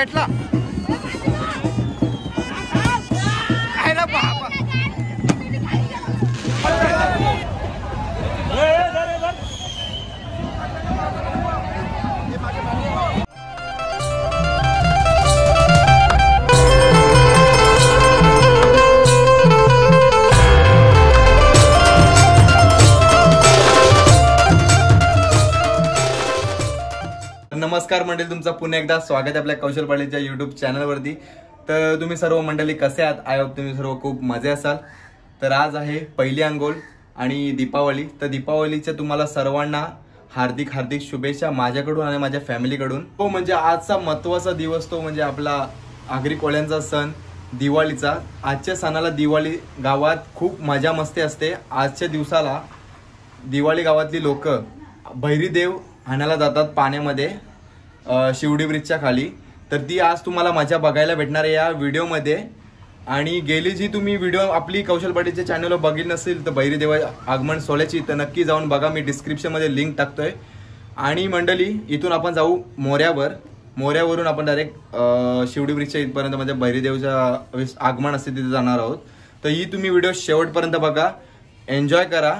పెట్టలా नमस्कार मंडळी. तुमचं पुन्हा एकदा स्वागत आहे आपल्या कौशल पाटीलच्या युट्यूब चॅनलवरती तर तुम्ही सर्व मंडळी कसे आहात? आय होप तुम्ही सर्व खूप मजे असाल. तर आज आहे पहिली अंघोळ आणि दीपावली. तर दीपावलीच्या तुम्हाला सर्वांना हार्दिक हार्दिक शुभेच्छा माझ्याकडून आणि माझ्या फॅमिलीकडून तो म्हणजे आजचा महत्त्वाचा दिवस तो म्हणजे आपला आगरी कोळ्यांचा सण दिवाळीचा. आजच्या सणाला दिवाळी गावात खूप मजा मस्ती असते. आजच्या दिवसाला दिवाळी गावातली लोक भैरीदेव हाणायला जातात पाण्यामध्ये. शिवडी ब्रिजच्या खाली. तर ती आज तुम्हाला मजा बघायला भेटणार आहे या व्हिडिओमध्ये. आणि गेली जी तुम्ही व्हिडिओ आपली कौशल पाटीलच्या चॅनलवर बघितली नसेल तर भैरीदेव आगमन सोहळ्याची तर नक्की जाऊन बघा. मी डिस्क्रिप्शनमध्ये लिंक टाकतोय. आणि मंडळी इथून आपण जाऊ मोऱ्यावर. मोऱ्यावरून आपण डायरेक्ट शिवडी ब्रिजच्या इथपर्यंत म्हणजे भैरीदेवच्या आगमन असते तिथे जाणार आहोत. तर ही तुम्ही व्हिडिओ शेवटपर्यंत बघा. एन्जॉय करा.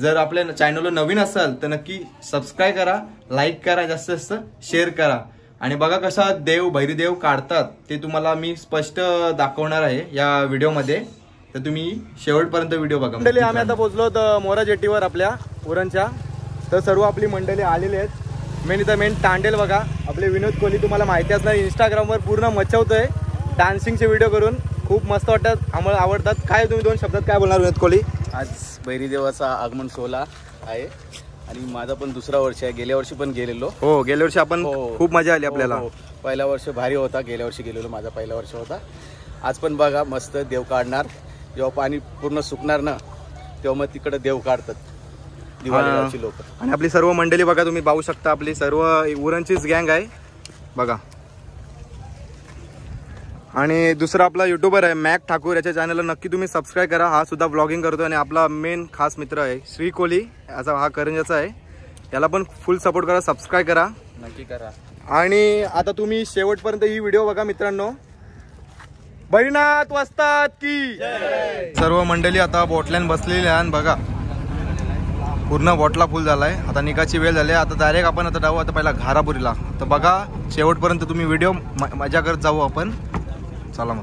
जर आपल्या चॅनलवर नवीन असाल तर नक्की सबस्क्राईब करा लाईक करा जास्त जास्त शेअर करा. आणि बघा कसा देव भैरीदेव काढतात ते तुम्हाला मी स्पष्ट दाखवणार आहे या व्हिडिओमध्ये. तर तुम्ही शेवटपर्यंत व्हिडिओ बघा. मंडळी आम्ही आता पोहोचलो तर मोरा जेटीवर आपल्या उरणच्या तर सर्व आपली मंडळी आलेली आहेत. मेन इथं मेन तांडेल बघा. आपले विनोद कोहली तुम्हाला माहिती असणार इंस्टाग्रामवर पूर्ण मचवतोय डान्सिंगचे व्हिडिओ करून खूप मस्त वाटतात आम्हाला आवडतात. काय तुम्ही दोन शब्दात काय बोलणार विनोद कोहली? आज बैरीदेवाचा आगमन सोहळा आहे. आणि माझा पण दुसरा वर्ष आहे. गेल्या वर्षी पण गेलेलो. हो गेल्या वर्षी आपण हो. खूप मजा आली हो, आपल्याला. हो. पहिला वर्ष भारी होता. गेल्या वर्षी गेलेलो. माझा पहिला वर्ष होता. आज पण बघा मस्त देव काढणार. जेव्हा पाणी पूर्ण सुकणार ना तेव्हा मग तिकडे देव काढतात. दिवाळीची लोक. आणि आपली सर्व मंडळी बघा तुम्ही पाहू शकता. आपली सर्व उरणचीच गँग आहे. बघा. आणि दुसरा आपला युट्यूबर आहे मॅक ठाकूर. याच्या चॅनलला नक्की तुम्ही सबस्क्राईब करा. हा सुद्धा ब्लॉगिंग करतो आणि आपला मेन खास मित्र आहे श्री कोहली याचा हा करंजाचा आहे. याला पण फुल सपोर्ट करा सबस्क्राईब करा. नक्की करा. आणि आता तुम्ही शेवटपर्यंत ही व्हिडिओ बघा मित्रांनो. बरीनाथ वाजतात की. सर्व मंडळी आता बोटल्यान बसलेली आहे आणि बघा. पूर्ण बॉटला फुल झालाय. आता निघाची वेळ झाली आता डायरेक्ट आपण आता जाऊ. आता पहिला घारापुरीला. तर बघा शेवटपर्यंत तुम्ही व्हिडिओ मजा करत जाऊ आपण. चला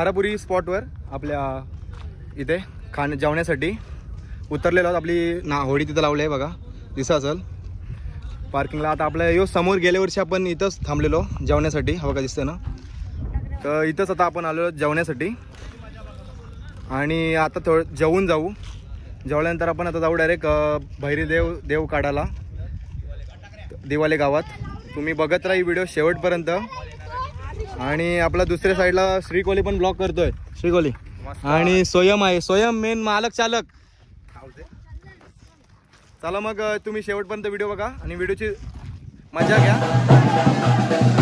खारापुरी स्पॉटवर आपल्या इथे खाण जेवण्यासाठी उतरलेलो आहोत. आपली ना होडी तिथं लावली आहे बघा. दिसा असेल. पार्किंगला आता आपल्या यो समोर गेल्या वर्षी आपण इथंच थांबलेलो जेवण्यासाठी. हवं का दिसतं ना? तर इथंच आता आपण आलो जेवण्यासाठी. आणि आता थोडं जेवून जाऊ. जेवल्यानंतर आपण आता जाऊ डायरेक्ट भैरी देव देव काढायला. दिवाले गावात. तुम्ही बघत राहा ही व्हिडिओ शेवटपर्यंत. आणि आपला दुसऱ्या साईडला श्रीकोली पण ब्लॉक करतोय. श्रीकोली. आणि स्वयं आहे. स्वयं मेन मालक चालक. चला मग तुम्ही शेवटपर्यंत व्हिडिओ बघा आणि व्हिडिओची मजा घ्या.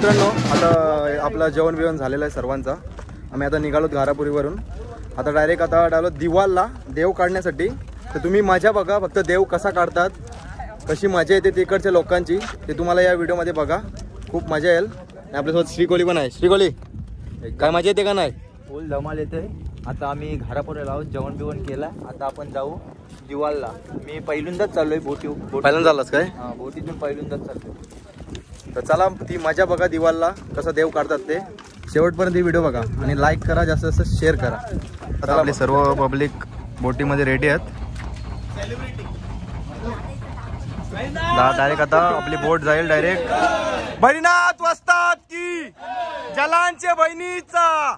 मित्रांनो आता आपलं जेवण बिवण झालेलं आहे सर्वांचा. आम्ही आता निघालो घारापुरीवरून. आता डायरेक्ट आता आलो दिवालला देव काढण्यासाठी. तर तुम्ही मजा बघा फक्त देव कसा काढतात कशी मजा येते तिकडच्या लोकांची ते तुम्हाला या व्हिडिओमध्ये बघा. खूप मजा येईल. आणि आपल्यासोबत श्रीकोली पण आहे. श्रीकोली काय मजा येते का नाही? फुल धमाल येते. आता आम्ही घरापुऱ्याला आहोत जेवण बिवण केलं. आता आपण जाऊ दिवालला. मी पहिल्यांदाच चाललोय बोटी बोटी पहिल्यांदा झालास काय? हा बोटीतून पहिल्यांदाच चाललोय. तर चला ती मजा बघा दिवालला कसं देव काढतात ते. शेवटपर्यंत ही व्हिडिओ बघा आणि लाईक करा जास्त जास्त शेअर करा. आता आपले सर्व पब्लिक बोटीमध्ये रेडी आहेत. डायरेक्ट आता आपली बोट जाईल डायरेक्ट बहिणात वसतात की जलांचे बहिणीचा.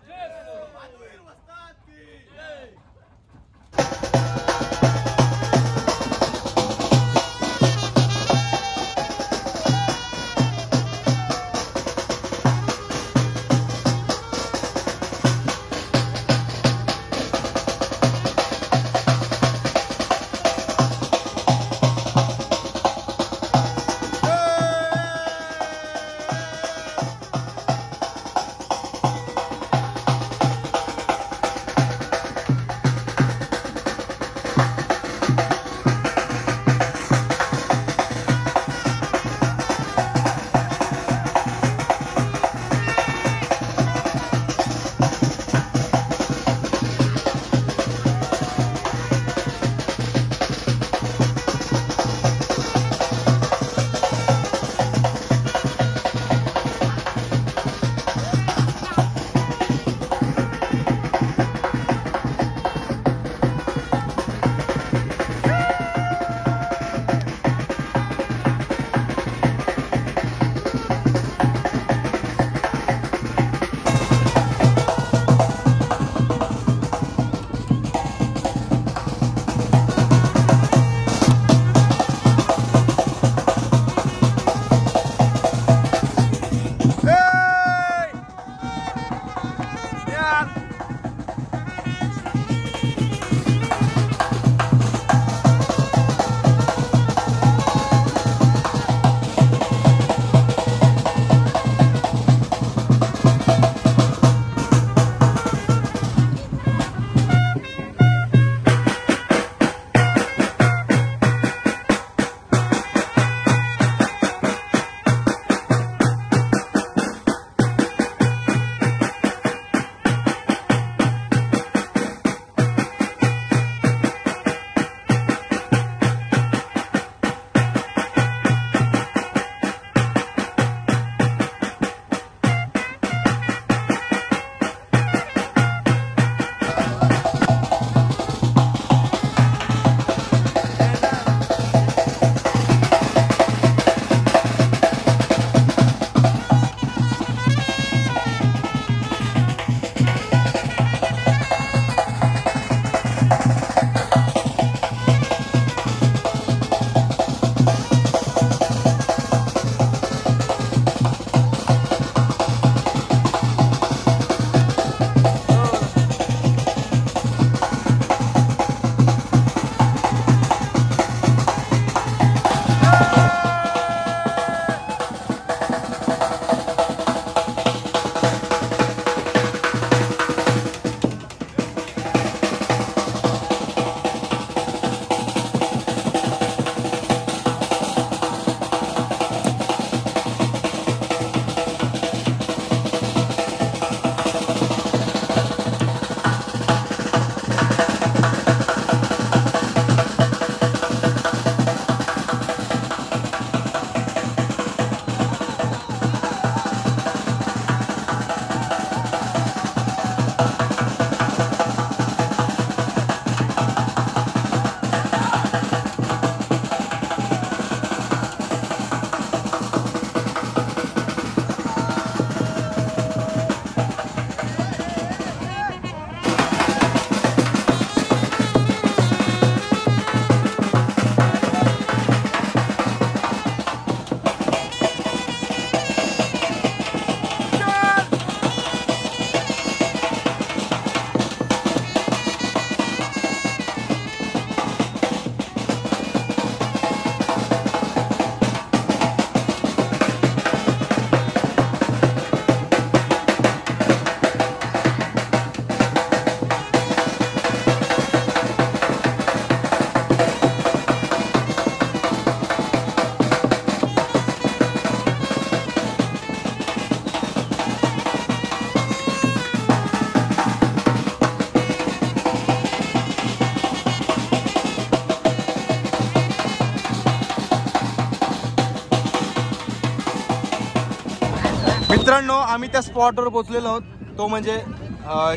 आम्ही त्या स्पॉटवर पोहोचलेलो आहोत. तो म्हणजे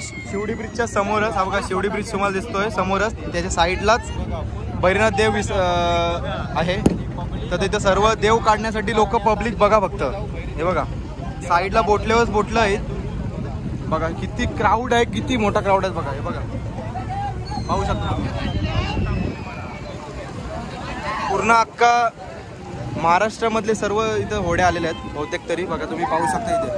शिवडी ब्रिजच्या समोरच हा बघा शिवडी ब्रिज तुम्हाला दिसतोय समोरच. त्याच्या साईडलाच बैरनाथ देव विस आहे. तर तिथं सर्व देव काढण्यासाठी लोक पब्लिक बघा फक्त. हे बघा. साईडला बोटल्यावरच बोटलं आहेत. बघा किती क्राऊड आहे किती मोठा क्राऊड आहे बघा हे बघा. पाहू शकता पूर्ण अख्खा महाराष्ट्रामधले सर्व इथं होड्या आलेल्या आहेत बहुतेक तरी. बघा तुम्ही पाहू शकता इथे.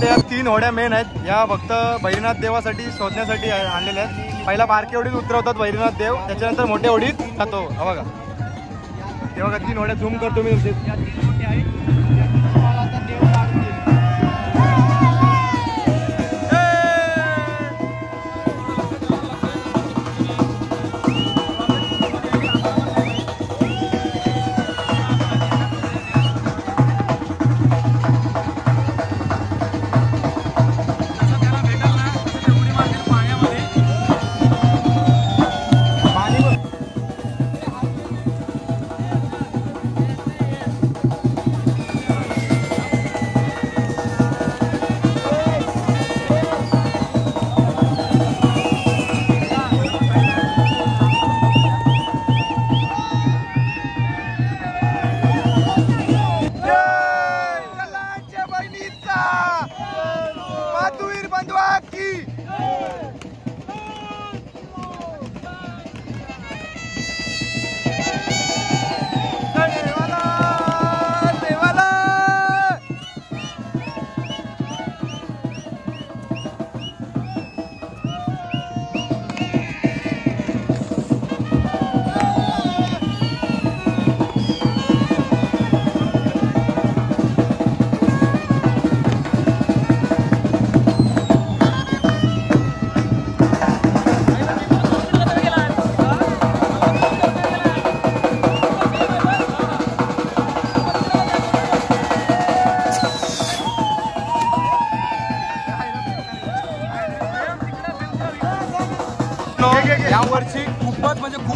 तुम्ही तीन होड्या मेन आहेत. या फक्त बैरीनाथ देवासाठी शोधण्यासाठी आणलेल्या आहेत. पहिला बारके होडीत उतरवतात बैरीनाथ देव. त्याच्यानंतर मोठ्या होडीत जातो. हा बघा. तेव्हा तीन होड्या झूम करतो मी तुमचे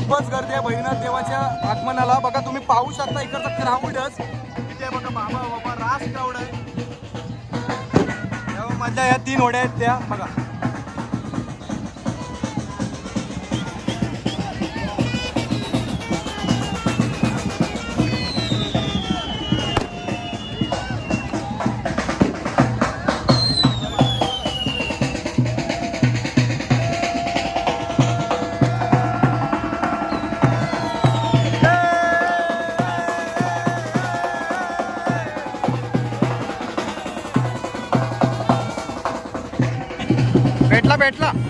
खूपच गर्दी आहे. भैरनाथ देवाच्या आगमनाला. बघा तुम्ही पाहू शकता इकडचा क्राऊडच तिथे बघा बाबा बाबा रास क्राऊड आहे. मधल्या या तीन होड्या आहेत त्या. बघा. भेटला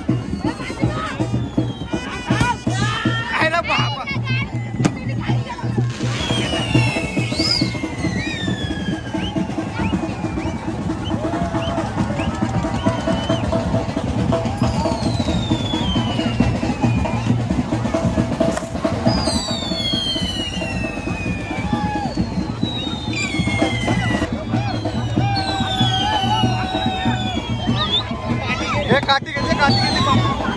हे काठी घेतली काठी घेतली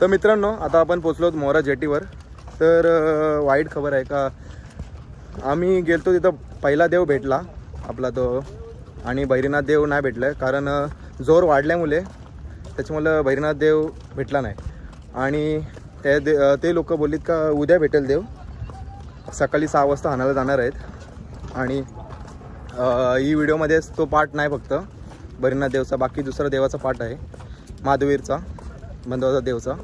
तर मित्रांनो आता आपण पोचलो आहोत जेटीवर. तर वाईट खबर आहे का? आम्ही गेलतो तिथं पहिला देव भेटला आपला तो. आणि भैरीनाथ देव नाही भेटला कारण जोर वाढल्यामुळे त्याच्यामुळं भैरीनाथ देव भेटला नाही. आणि ते दे ते लोक बोललीत का उद्या भेटेल देव. सकाळी सहा वाजता हाणायला जाणार आहेत. आणि ही व्हिडिओमध्येच तो पार्ट नाही फक्त. भैरीनाथ देवचा बाकी दुसरा देवाचा पार्ट आहे महादेवीरचा बंधवाचा देवचा.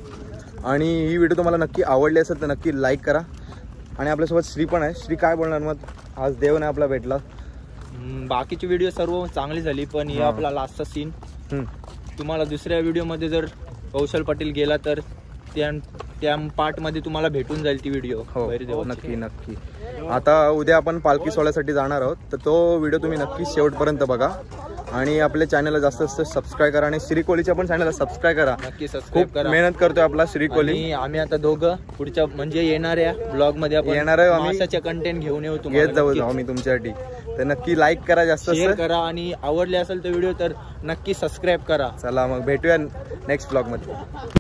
आणि ही व्हिडिओ तुम्हाला नक्की आवडली असेल तर नक्की लाईक करा. आणि आपल्यासोबत श्री पण आहे. श्री काय बोलणार मग? आज देव नाही आपला भेटला. बाकीची व्हिडिओ सर्व चांगली झाली पण हे हा. आपला लास्टचा सीन. तुम्हाला दुसऱ्या व्हिडिओमध्ये जर कौशल पाटील गेला तर त्या त्या पार्टमध्ये तुम्हाला भेटून जाईल ती व्हिडिओ हो नक्की नक्की. आता उद्या आपण पालखी सोहळ्यासाठी जाणार आहोत. तर तो व्हिडिओ तुम्ही नक्की शेवटपर्यंत बघा. आणि आपल्या चॅनलला जास्त जास्त सबस्क्राईब करा आणि श्री कोहलीच्या पण चॅनलला सबस्क्राईब करा. नक्की सबस्क्राईब खूप करा. मेहनत करतोय आपला श्री कोहली आम्ही आता दोघं पुढच्या म्हणजे येणाऱ्या ब्लॉगमध्ये आपण. आम्ही. मासाचे कंटेंट घेऊन येऊ घेत जाऊ मी तुमच्यासाठी. तर नक्की लाईक करा जास्त शेअर जास्त. करा आणि आवडले असेल तर व्हिडिओ तर नक्की सबस्क्राईब करा. चला मग भेटूया नेक्स्ट ब्लॉगमध्ये.